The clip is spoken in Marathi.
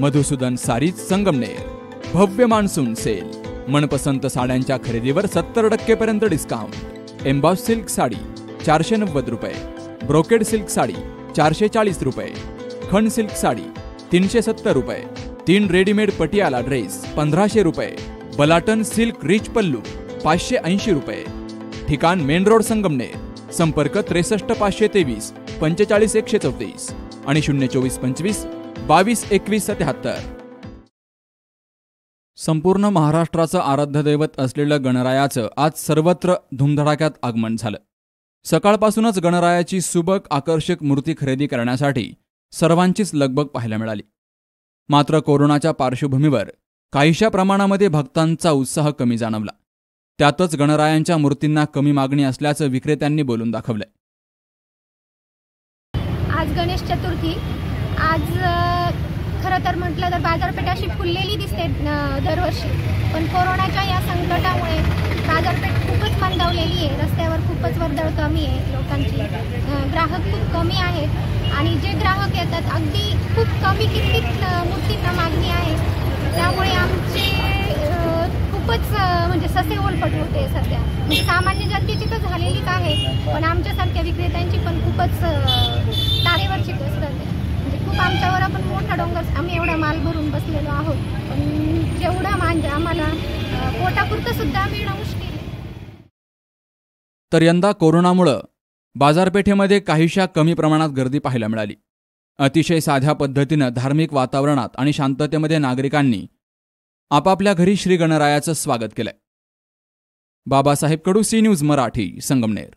मधुसूदन सारीज संगमनेर. भव्य मान्सून सेल. मनपसंत साड्यांच्या खरेदीवर सत्तर टक्केपर्यंत डिस्काउंट एम्बॉस सिल्क साडी चारशे नव्वद रुपये. ब्रोकेड सिल्क साडी चारशे चाळीस रुपये. खंड सिल्क साडी तीनशे सत्तर रुपये. तीन रेडीमेड पटियाला ड्रेस पंधराशे रुपये. बलाटन सिल्क रिच पल्लू पाचशे ऐंशी रुपये. ठिकाण मेन रोड संगमनेर. संपर्क त्रेसष्ट पाचशे तेवीस पंचेचाळीस एकशे चौतीस आणि शून्य चोवीस पंचवीस बावीस एकवीस सत्याहत्तर. संपूर्ण महाराष्ट्राचं आराध्य दैवत असलेलं गणरायाचं आज सर्वत्र धुमधडाक्यात आगमन झालं. सकाळपासूनच गणरायाची सुबक आकर्षक मूर्ती खरेदी करण्यासाठी सर्वांचीच लगबग पाहायला मिळाली. मात्र कोरोनाच्या पार्श्वभूमीवर काहीशा प्रमाणामध्ये भक्तांचा उत्साह कमी जाणवला. त्यातच गणरायांच्या मूर्तींना कमी मागणी असल्याचं विक्रेत्यांनी बोलून दाखवलंय. आज गणेश चतुर्थी. आज खरं तर म्हटलं तर बाजारपेठ अशी फुललेली दिसते दरवर्षी. पण कोरोनाच्या या संकटामुळे बाजारपेठ खूपच मंदावलेली आहे. रस्त्यावर खूपच वर्दळ कमी आहे लोकांची. ग्राहक खूप कमी आहेत आणि जे ग्राहक येतात अगदी खूप कमी किमतीत मूर्तींना मागणी आहे. त्यामुळे आमचे खूपच म्हणजे ससे ओलपट होते सध्या. म्हणजे सामान्य जनतेची तर झाली आहे पण आमच्यासारख्या विक्रेत्यांची पण खूपच अ, तारेवरची कसरत आहे म्हणजे खूप आमच्यावर आपण मोठा डोंगर आम्ही एवढा माल भरून बसलेलो आहोत. पण जेवढा म्हणजे आम्हाला पोटापुरतं सुद्धा मिळणं मुश्किल तर यंदा कोरोनामुळं बाजारपेठेमध्ये काहीशा कमी प्रमाणात गर्दी पाहायला मिळाली. अतिशय साध्या पद्धतीनं धार्मिक वातावरणात आणि शांततेमध्ये नागरिकांनी आपापल्या घरी श्री गणरायाचं स्वागत केलंय. Babasaheb Kadu C news Marathi Sangamner.